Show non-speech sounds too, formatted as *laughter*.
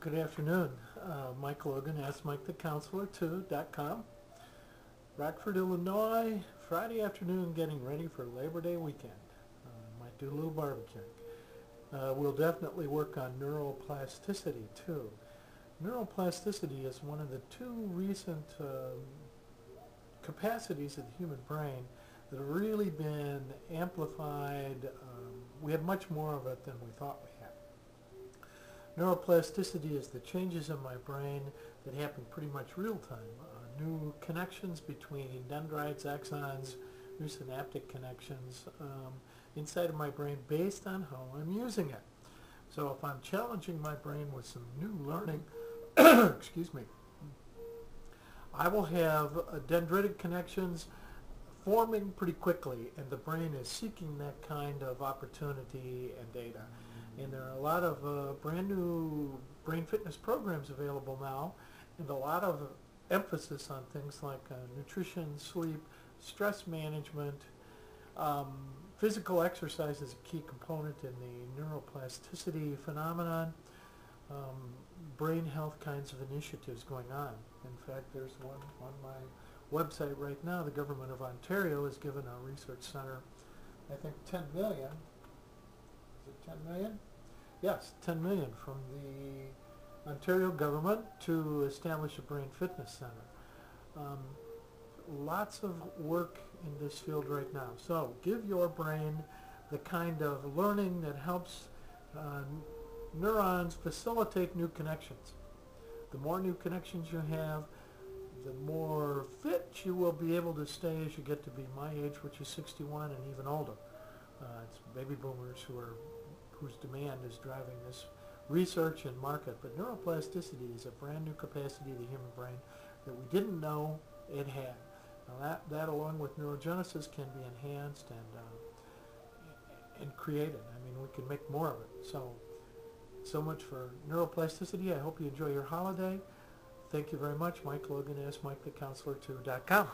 Good afternoon. Uh, Mike Logan, Ask Mike the Counselor 2.com. Rockford, Illinois, Friday afternoon getting ready for Labor Day weekend. Uh, might do a little barbecuing. Uh, we'll definitely work on neuroplasticity too. Neuroplasticity is one of the two recent um, capacities of the human brain that have really been amplified. Um, we have much more of it than we thought we had. Neuroplasticity is the changes in my brain that happen pretty much real time. Uh, new connections between dendrites, axons, new synaptic connections um, inside of my brain based on how I'm using it. So if I'm challenging my brain with some new learning, *coughs* excuse me, I will have uh, dendritic connections forming pretty quickly and the brain is seeking that kind of opportunity and data. And there are a lot of uh, brand new brain fitness programs available now and a lot of emphasis on things like uh, nutrition, sleep, stress management. Um, physical exercise is a key component in the neuroplasticity phenomenon. Um, brain health kinds of initiatives going on. In fact, there's one on my website right now. The government of Ontario has given our research center, I think, 10 million. Is it 10 million? Yes, 10 million from the Ontario government to establish a brain fitness center. Um, lots of work in this field right now. So give your brain the kind of learning that helps uh, neurons facilitate new connections. The more new connections you have, the more fit you will be able to stay as you get to be my age, which is 61 and even older. Uh, it's baby boomers who are whose demand is driving this research and market. But neuroplasticity is a brand new capacity of the human brain that we didn't know it had. Now that, that along with neurogenesis can be enhanced and, uh, and created. I mean, we can make more of it. So, so much for neuroplasticity. I hope you enjoy your holiday. Thank you very much. Mike Logan, AskMikeTheCounselor2.com.